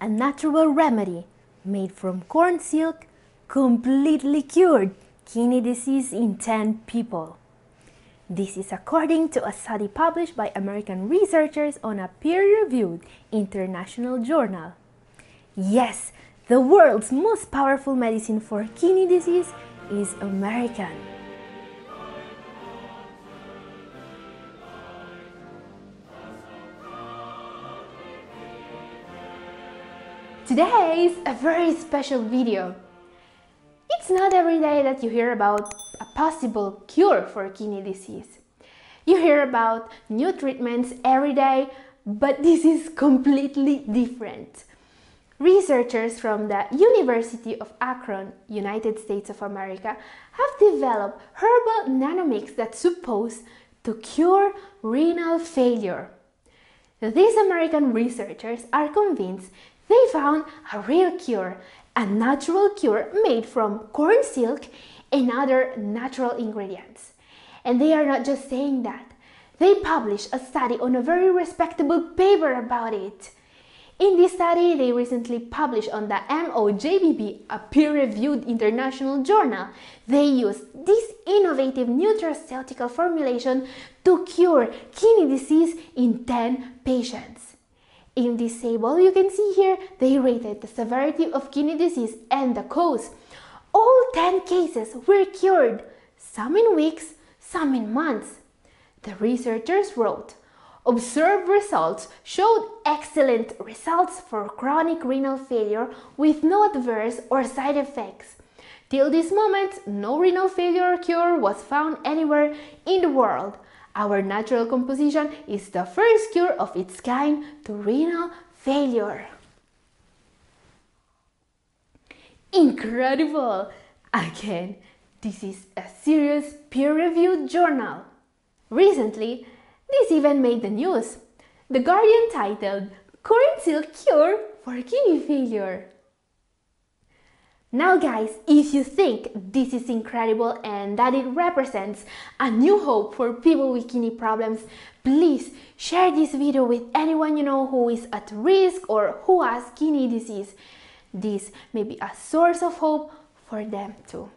a natural remedy made from corn silk completely cured kidney disease in 10 people. This is according to a study published by American researchers on a peer-reviewed international journal. Yes, the world's most powerful medicine for kidney disease is American. Today is a very special video. It's not every day that you hear about a possible cure for kidney disease. You hear about new treatments every day, but this is completely different. Researchers from the University of Akron, United States of America, have developed herbal nanomix that suppose to cure renal failure. These American researchers are convinced they found a real cure, a natural cure made from corn silk and other natural ingredients. And they are not just saying that. They published a study on a very respectable paper about it. In this study, they recently published on the MOJBB, a peer-reviewed international journal, they used this innovative nutraceutical formulation to cure kidney disease in 10 patients. In this table, you can see here they rated the severity of kidney disease and the cause. All 10 cases were cured, some in weeks, some in months. The researchers wrote, Observed results showed excellent results for chronic renal failure with no adverse or side effects. Till this moment, no renal failure cure was found anywhere in the world. Our natural composition is the first cure of its kind to renal failure. Incredible! Again, this is a serious peer-reviewed journal. Recently, this even made the news. The Guardian titled Corn Silk Cure for Kidney Failure. Now guys, if you think this is incredible and that it represents a new hope for people with kidney problems, please share this video with anyone you know who is at risk or who has kidney disease. This may be a source of hope for them too.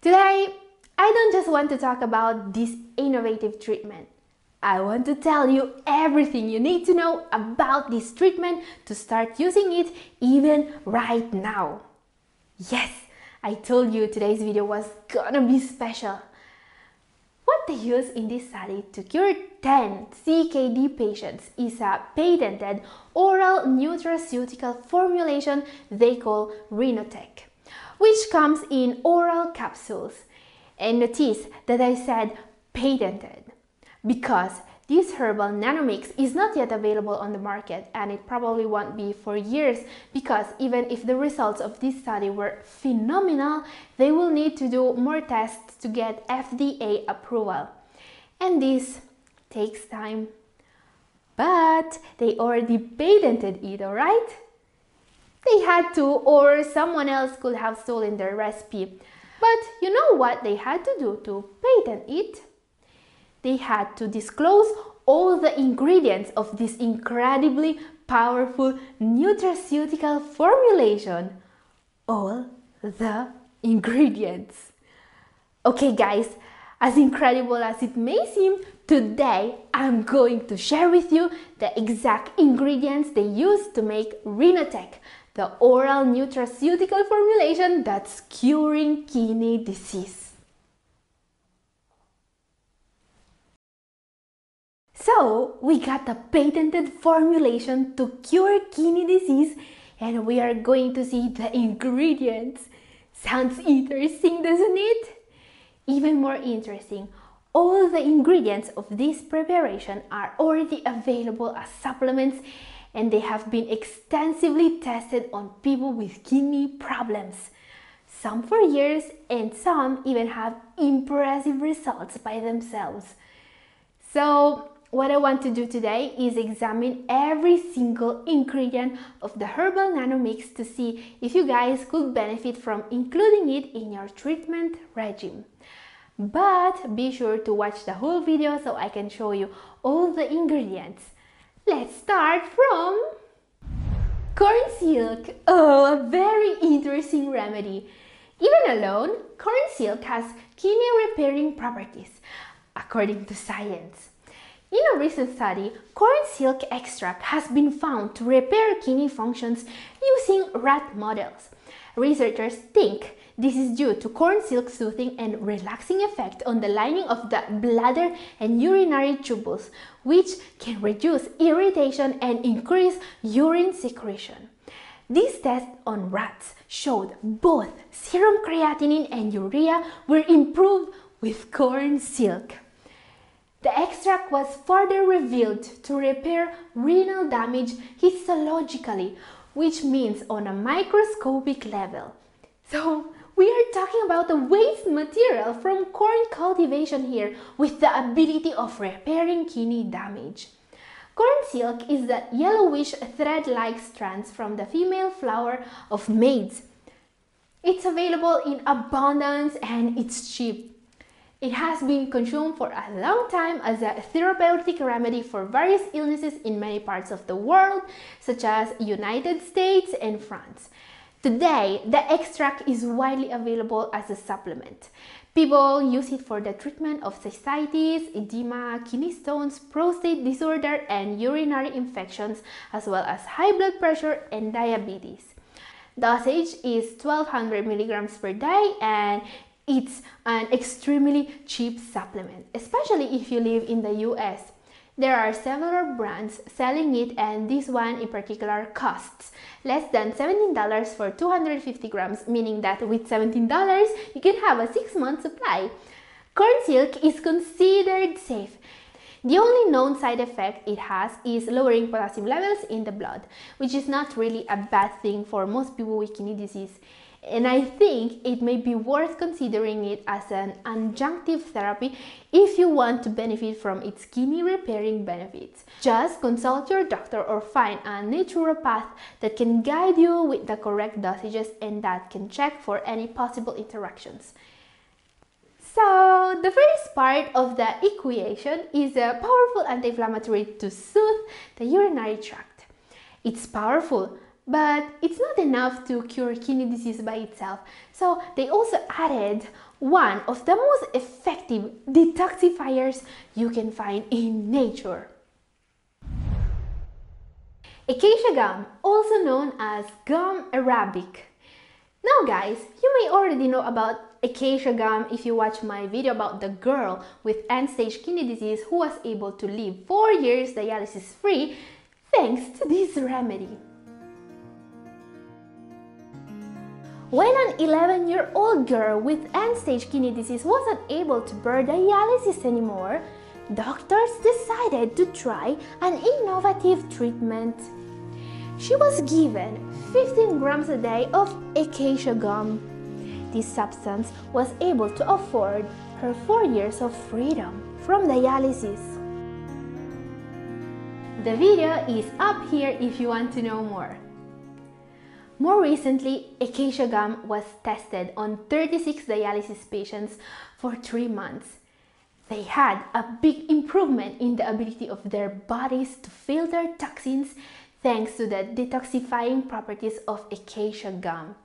Today, I don't just want to talk about this innovative treatment. I want to tell you everything you need to know about this treatment to start using it even right now. Yes, I told you today's video was gonna be special. What they use in this study to cure 10 CKD patients is a patented oral nutraceutical formulation they call Renotec, which comes in oral capsules. And notice that I said patented because this herbal nanomix is not yet available on the market and it probably won't be for years because even if the results of this study were phenomenal, they will need to do more tests to get FDA approval. And this takes time. But they already patented it, alright? They had to or someone else could have stolen their recipe. But you know what they had to do to patent it? They had to disclose all the ingredients of this incredibly powerful nutraceutical formulation. All the ingredients. Okay guys, as incredible as it may seem, today I'm going to share with you the exact ingredients they used to make Renotec, the oral nutraceutical formulation that's curing kidney disease. So we got a patented formulation to cure kidney disease and we are going to see the ingredients. Sounds interesting, doesn't it? Even more interesting, all the ingredients of this preparation are already available as supplements and they have been extensively tested on people with kidney problems. Some for years and some even have impressive results by themselves. So what I want to do today is examine every single ingredient of the herbal nanomix to see if you guys could benefit from including it in your treatment regime. But be sure to watch the whole video so I can show you all the ingredients. Let's start from Corn silk, oh, a very interesting remedy. Even alone, corn silk has kidney repairing properties, according to science. In a recent study, corn silk extract has been found to repair kidney functions using rat models. Researchers think this is due to corn silk soothing and relaxing effect on the lining of the bladder and urinary tubules, which can reduce irritation and increase urine secretion. These tests on rats showed both serum creatinine and urea were improved with corn silk. The extract was further revealed to repair renal damage histologically, which means on a microscopic level. So, we are talking about the waste material from corn cultivation here with the ability of repairing kidney damage. Corn silk is the yellowish thread-like strands from the female flower of maize. It's available in abundance and it's cheap. It has been consumed for a long time as a therapeutic remedy for various illnesses in many parts of the world, such as United States and France. Today, the extract is widely available as a supplement. People use it for the treatment of cystitis, edema, kidney stones, prostate disorder, and urinary infections, as well as high blood pressure and diabetes. Dosage is 1200 milligrams per day and it's an extremely cheap supplement, especially if you live in the US. There are several brands selling it and this one in particular costs less than $17 for 250 grams, meaning that with $17 you can have a 6 month supply. Corn silk is considered safe. The only known side effect it has is lowering potassium levels in the blood, which is not really a bad thing for most people with kidney disease and I think it may be worth considering it as an adjunctive therapy if you want to benefit from its kidney repairing benefits. Just consult your doctor or find a naturopath that can guide you with the correct dosages and that can check for any possible interactions. So, the first part of the equation is a powerful anti-inflammatory to soothe the urinary tract. It's powerful but it's not enough to cure kidney disease by itself. So they also added one of the most effective detoxifiers you can find in nature. Acacia gum, also known as gum arabic. Now guys, you may already know about acacia gum if you watch my video about the girl with end-stage kidney disease who was able to live 4 years dialysis free thanks to this remedy. When an 11 year old girl with end stage kidney disease wasn't able to bear dialysis anymore, doctors decided to try an innovative treatment. She was given 15 grams a day of acacia gum. This substance was able to afford her four years of freedom from dialysis. The video is up here if you want to know more. More recently, acacia gum was tested on 36 dialysis patients for three months. They had a big improvement in the ability of their bodies to filter toxins thanks to the detoxifying properties of acacia gum.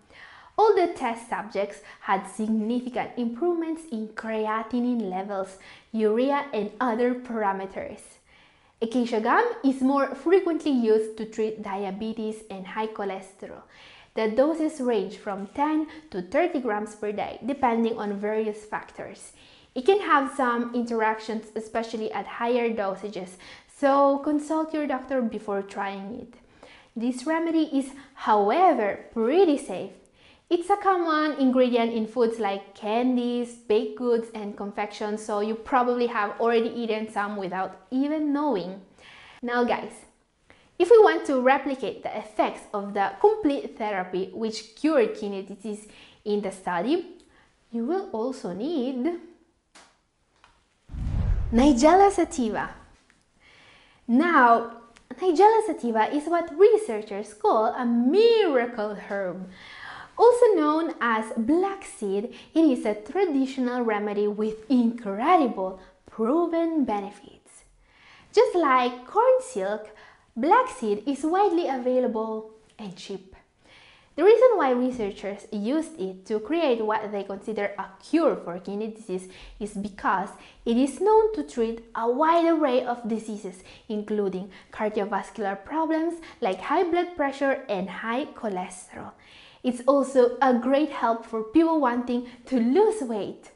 All the test subjects had significant improvements in creatinine levels, urea, and other parameters. Acacia gum is more frequently used to treat diabetes and high cholesterol. The doses range from 10 to 30 grams per day, depending on various factors. It can have some interactions, especially at higher dosages, so consult your doctor before trying it. This remedy is, however, pretty safe it's a common ingredient in foods like candies, baked goods, and confections, so you probably have already eaten some without even knowing. Now guys, if we want to replicate the effects of the complete therapy which cured kidney disease in the study, you will also need Nigella sativa. Now, Nigella sativa is what researchers call a miracle herb. Also known as black seed, it is a traditional remedy with incredible proven benefits. Just like corn silk, black seed is widely available and cheap. The reason why researchers used it to create what they consider a cure for kidney disease is because it is known to treat a wide array of diseases, including cardiovascular problems like high blood pressure and high cholesterol. It's also a great help for people wanting to lose weight.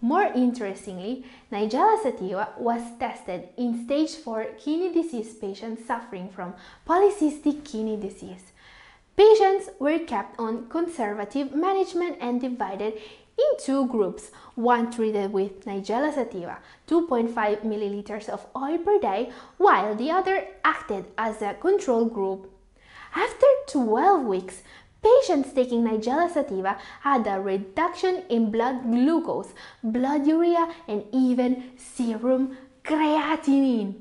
More interestingly, Nigella sativa was tested in stage 4 kidney disease patients suffering from polycystic kidney disease. Patients were kept on conservative management and divided in two groups, one treated with Nigella sativa, 2.5 milliliters of oil per day, while the other acted as a control group. After 12 weeks, patients taking Nigella sativa had a reduction in blood glucose, blood urea, and even serum creatinine.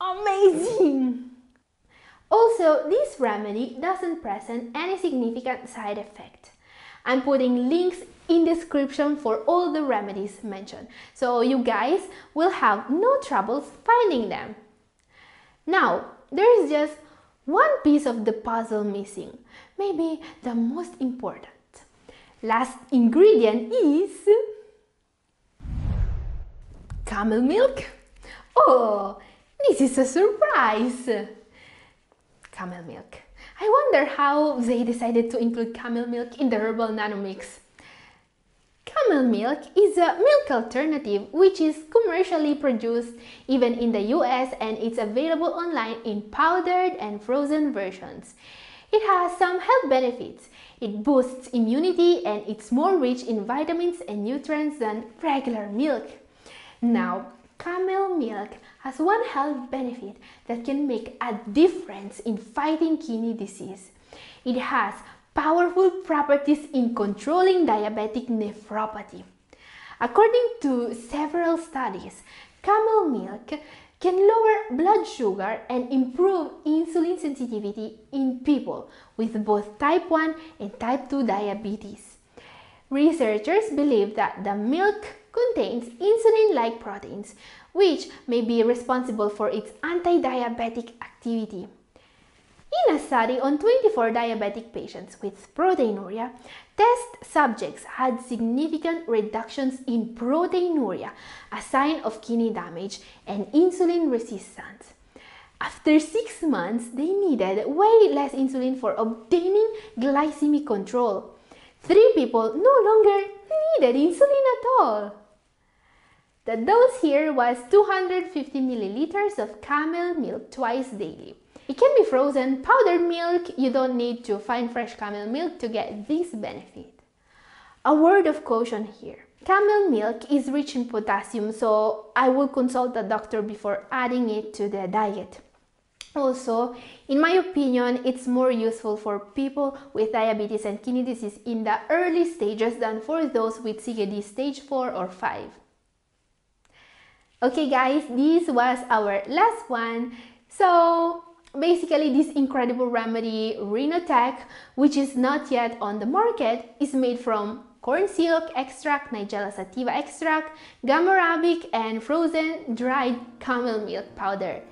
Amazing! Also, this remedy doesn't present any significant side effect. I'm putting links in description for all the remedies mentioned, so you guys will have no troubles finding them. Now, there is just one piece of the puzzle missing, maybe the most important. Last ingredient is camel milk. Oh, this is a surprise! camel milk. I wonder how they decided to include camel milk in the herbal nanomix. Camel milk is a milk alternative which is commercially produced even in the US and it's available online in powdered and frozen versions. It has some health benefits. It boosts immunity and it's more rich in vitamins and nutrients than regular milk. Now, camel milk has one health benefit that can make a difference in fighting kidney disease. It has powerful properties in controlling diabetic nephropathy. According to several studies, camel milk can lower blood sugar and improve insulin sensitivity in people with both type 1 and type 2 diabetes. Researchers believe that the milk contains insulin-like proteins, which may be responsible for its anti-diabetic activity. In a study on 24 diabetic patients with proteinuria, test subjects had significant reductions in proteinuria, a sign of kidney damage and insulin resistance. After six months, they needed way less insulin for obtaining glycemic control. Three people no longer needed insulin at all. The dose here was 250 milliliters of camel milk twice daily. It can be frozen powdered milk, you don't need to find fresh camel milk to get this benefit. A word of caution here. Camel milk is rich in potassium, so I will consult a doctor before adding it to the diet. Also, in my opinion, it's more useful for people with diabetes and kidney disease in the early stages than for those with CKD stage 4 or 5. Okay guys, this was our last one. So basically this incredible remedy Renotec, which is not yet on the market, is made from corn silk extract, Nigella sativa extract, gum arabic, and frozen dried camel milk powder.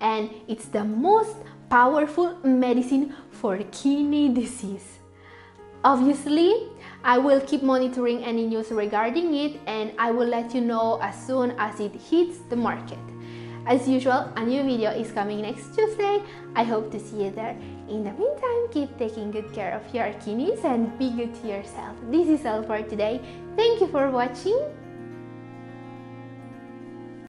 And it's the most powerful medicine for kidney disease. Obviously, I will keep monitoring any news regarding it and I will let you know as soon as it hits the market. As usual, a new video is coming next Tuesday. I hope to see you there. In the meantime, keep taking good care of your kidneys and be good to yourself. This is all for today. Thank you for watching